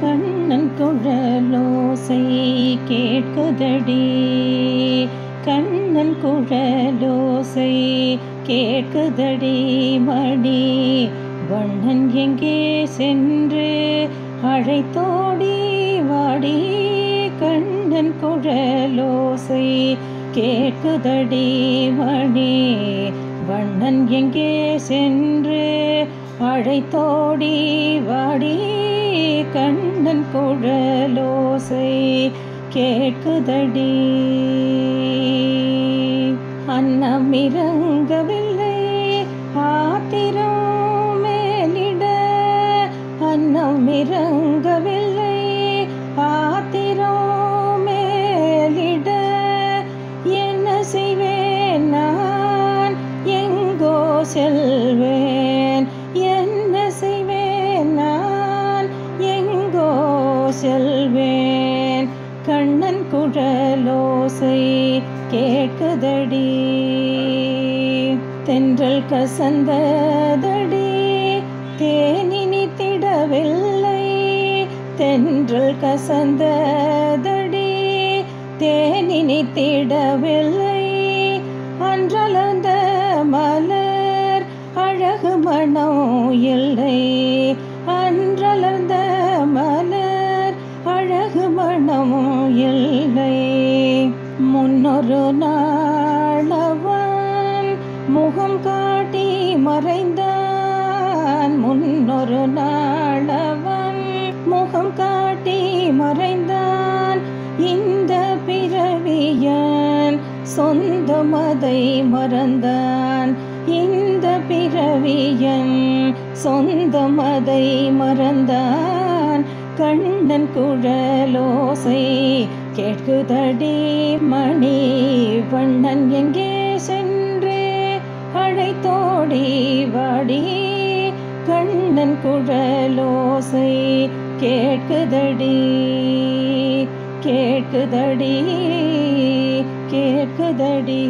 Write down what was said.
கண்ணன் குழலோசை கேட்குதடி. கண்ணன் குழலோசை கேட்குதடி மணி. வண்ணன் எங்கே சென்று அழைத்தோடி வாடி. கண்ணன் குழலோசை கேட்குதடி மணி. வண்ணன் எங்கே சென்று அழைத்தோடி வாடி. கண்ணன் குழலோசை கேட்குதடி. அன்னம் இறங்கவில்லை ஆத்திரம் மேலிட. அன்னம் இறங்கவில்லை ஆத்திரம் மேலிட. என்ன செய்வேன் நான்? எங்கோ செல்வேன் கண்ணன் குழலோசை கேட்குதடி. தென்றல் கசந்ததடி தேனினி திடவில்லை. தென்றல் கசந்ததடி தேனினி திடவில்லை. அன்றலர்ந்த மலர் அழகு மனம் இல்லை. முன்னொரு நாளவன் முகம் காட்டி மறைந்தான். முன்னொரு நாளவன் முகம் காட்டி மறைந்தான். இந்த பிறவியன் சொந்த மதை மறந்தான். இந்த பிறவியன் சொந்த மதை மறந்தான். கண்ணன் குழலோசை கேட்குதடி மணி வண்ணன் எங்கே சென்று அழைத்தோடி வாடி? கண்ணன் குழலோசை கேட்குதடி கேட்குதடி கேட்குதடி